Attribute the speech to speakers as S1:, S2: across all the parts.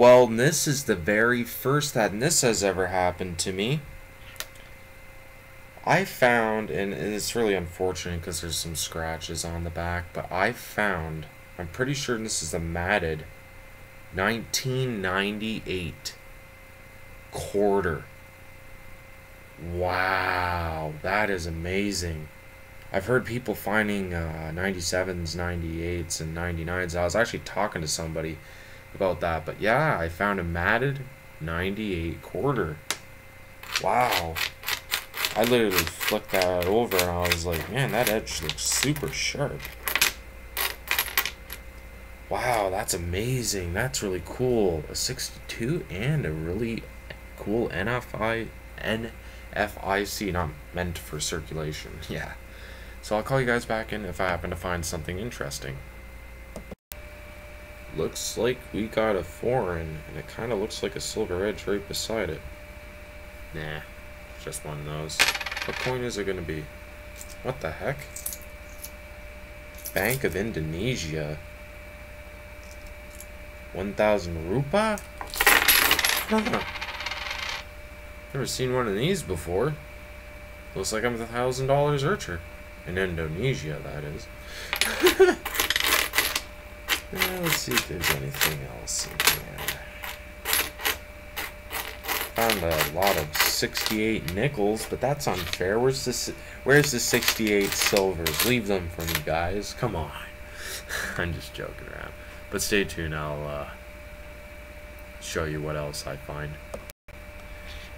S1: Well, this is the very first that this has ever happened to me. I found, and it's really unfortunate because there's some scratches on the back, but I found, I'm pretty sure this is a matted 1998 quarter. Wow, that is amazing. I've heard people finding uh, 97s, 98s, and 99s. I was actually talking to somebody about that, but yeah, I found a matted 98 quarter. Wow. I literally flicked that over and I was like, man, that edge looks super sharp. Wow, that's amazing. That's really cool. A 62 and a really cool NFI NFIC, not meant for circulation. Yeah. So I'll call you guys back in if I happen to find something interesting. Looks like we got a foreign, and it kind of looks like a silver edge right beside it. Nah, just one of those. What coin is it going to be? What the heck? Bank of Indonesia. 1,000 rupa? Never seen one of these before. Looks like I'm a thousand dollars richer. In Indonesia, that is. Let's see if there's anything else in here. Found a lot of 68 nickels, but that's unfair. Where's this? Where's the 68 silvers? Leave them for me, guys. Come on. I'm just joking around. But stay tuned. I'll uh, show you what else I find.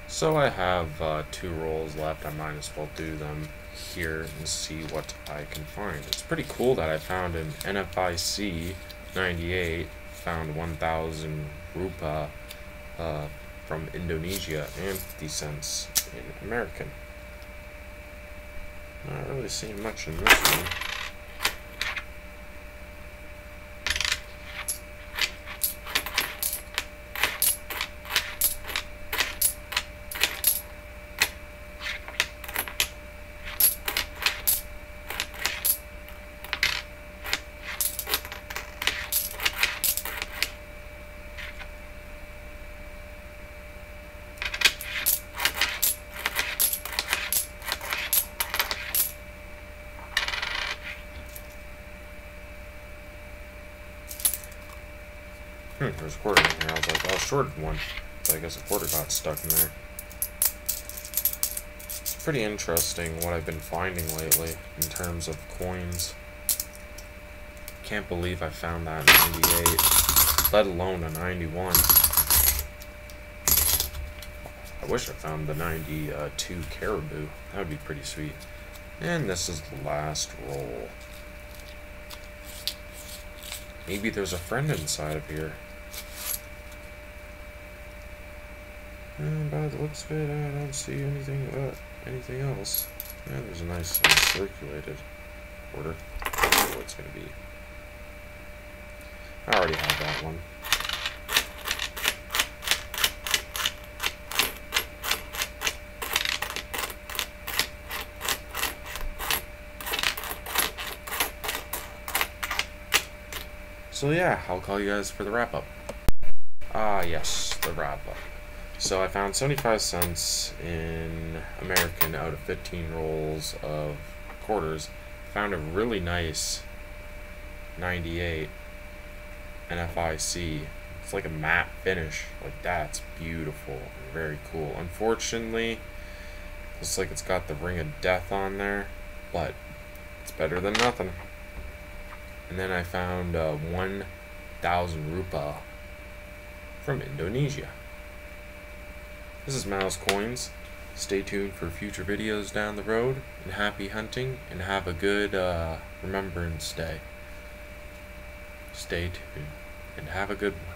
S1: So I have uh, two rolls left. I might as well do them here and see what I can find. It's pretty cool that I found an NFIC 98 found 1,000 rupa uh, from Indonesia and 50 cents in American. Not really seeing much in this one. Hmm, there's a quarter in here. I was like, oh, shorted one. But I guess a quarter got stuck in there. It's pretty interesting what I've been finding lately in terms of coins. Can't believe I found that 98, let alone a 91. I wish I found the 92 caribou. That would be pretty sweet. And this is the last roll. Maybe there's a friend inside of here. And by the looks of it, I don't see anything uh, anything else. Yeah, there's a nice uncirculated order. I don't know what it's gonna be. I already have that one. So yeah, I'll call you guys for the wrap up. Ah, yes, the wrap up. So I found 75 cents in American out of 15 rolls of quarters. Found a really nice 98 NFIC. It's like a matte finish. Like that's beautiful very cool. Unfortunately, looks like it's got the ring of death on there, but it's better than nothing. And then I found uh, 1,000 rupa from Indonesia. This is Mouse Coins. Stay tuned for future videos down the road, and happy hunting, and have a good uh, Remembrance Day. Stay tuned, and have a good one.